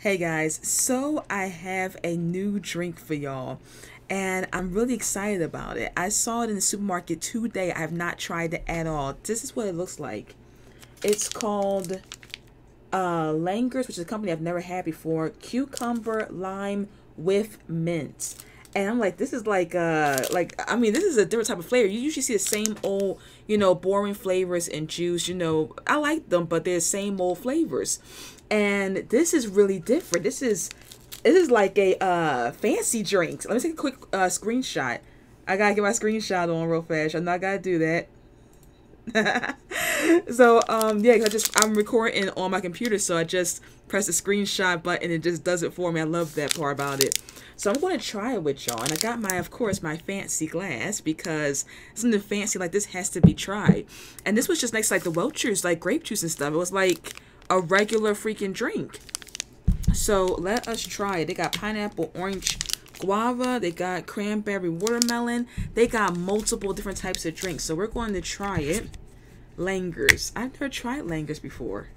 Hey guys, so I have a new drink for y'all and I'm really excited about it. I saw it in the supermarket today. I have not tried it at all. This is what it looks like. It's called uh, Langers, which is a company I've never had before. Cucumber lime with mint. And I'm like, this is like, uh, like, I mean, this is a different type of flavor. You usually see the same old, you know, boring flavors in juice. You know, I like them, but they're the same old flavors and this is really different. This is this is like a uh fancy drink. Let me take a quick uh screenshot. I gotta get my screenshot on real fast. I'm not gonna do that. so um yeah, I just I'm recording on my computer, so I just press the screenshot button and it just does it for me. I love that part about it. So I'm going to try it with y'all. And I got my, of course, my fancy glass because something fancy like this has to be tried. And this was just next like the Welch's, like grape juice and stuff. It was like a regular freaking drink. So let us try it. They got pineapple, orange, guava. They got cranberry, watermelon. They got multiple different types of drinks. So we're going to try it. Langers. I've never tried Langers before.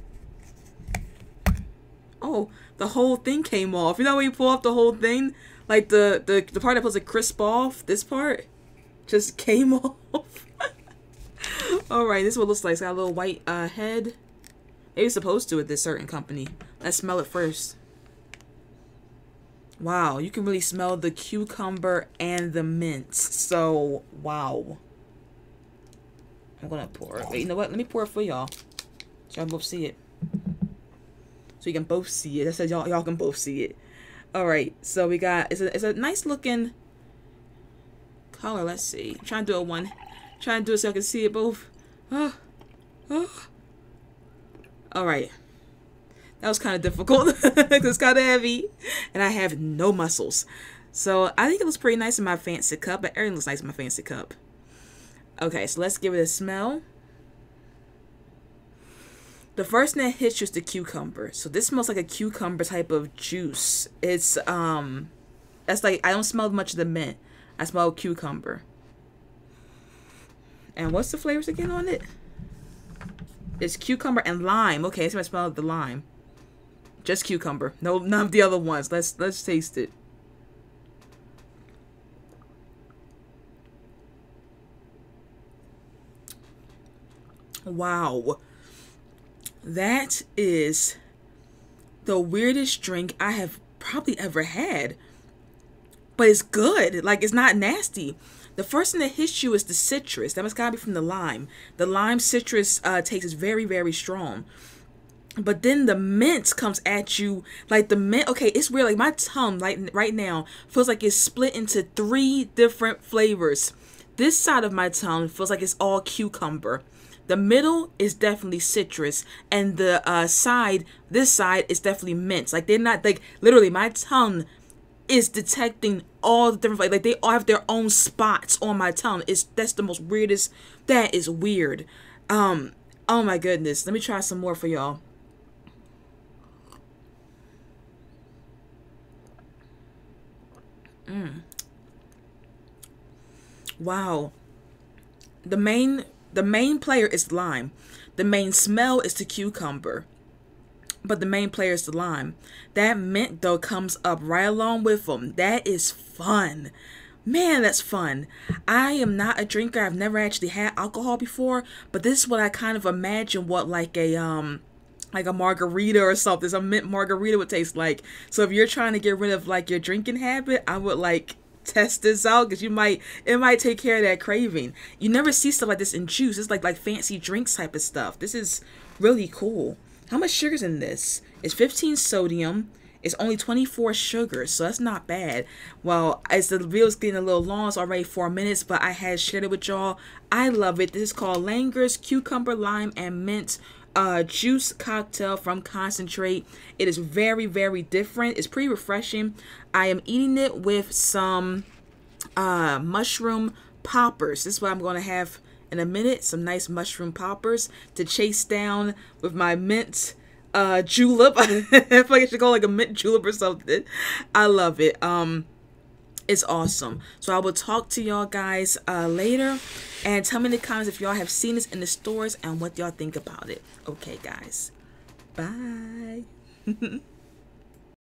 Oh, the whole thing came off. You know when you pull off the whole thing? Like the, the, the part that was a crisp off, this part just came off. Alright, this is what looks like. It's got a little white uh, head. Maybe supposed to at this certain company. Let's smell it first. Wow, you can really smell the cucumber and the mint. So, wow. I'm gonna pour it. Wait, you know what? Let me pour it for y'all. So y'all both see it. So you can both see it. I said y'all y'all can both see it. Alright, so we got it's a it's a nice looking color. Let's see. I'm trying to do a one. I'm trying to do it so I can see it both. Oh, oh. All right. That was kind of difficult it's kind of heavy and I have no muscles. So I think it looks pretty nice in my fancy cup, but everything looks nice in my fancy cup. Okay, so let's give it a smell. The first thing that hits you is the cucumber. So this smells like a cucumber type of juice. It's, um, that's like, I don't smell much of the mint. I smell cucumber. And what's the flavors again on it? It's cucumber and lime. Okay, so I smell the lime. Just cucumber. No, none of the other ones. Let's let's taste it. Wow. That is the weirdest drink I have probably ever had. But it's good. Like it's not nasty. The first thing that hits you is the citrus. That must gotta be from the lime. The lime citrus uh, taste is very, very strong. But then the mint comes at you like the mint. Okay, it's weird. Like my tongue, like right now, feels like it's split into three different flavors. This side of my tongue feels like it's all cucumber. The middle is definitely citrus, and the uh, side, this side, is definitely mint. Like they're not like literally my tongue is detecting all the different like they all have their own spots on my tongue. It's that's the most weirdest. That is weird. Um. Oh my goodness. Let me try some more for y'all. Mm. Wow. The main the main player is lime. The main smell is the cucumber but the main player is the lime. That mint though comes up right along with them. That is fun. Man, that's fun. I am not a drinker. I've never actually had alcohol before, but this is what I kind of imagine what like a um like a margarita or something, some mint margarita would taste like. So if you're trying to get rid of like your drinking habit, I would like test this out because you might it might take care of that craving. You never see stuff like this in juice. It's like like fancy drinks type of stuff. This is really cool. How much sugar's in this? It's 15 sodium. It's only 24 sugars, so that's not bad. Well, as the video's getting a little long, it's already four minutes, but I had shared it with y'all. I love it. This is called Langer's Cucumber, Lime, and Mint uh, Juice Cocktail from Concentrate. It is very, very different. It's pretty refreshing. I am eating it with some uh, mushroom poppers. This is what I'm going to have in a minute some nice mushroom poppers to chase down with my mint uh julep. I feel like I should go like a mint julep or something. I love it. Um it's awesome. So I will talk to y'all guys uh later and tell me in the comments if y'all have seen this in the stores and what y'all think about it. Okay guys. Bye.